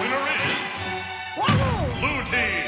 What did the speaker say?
winner is... Blue Team!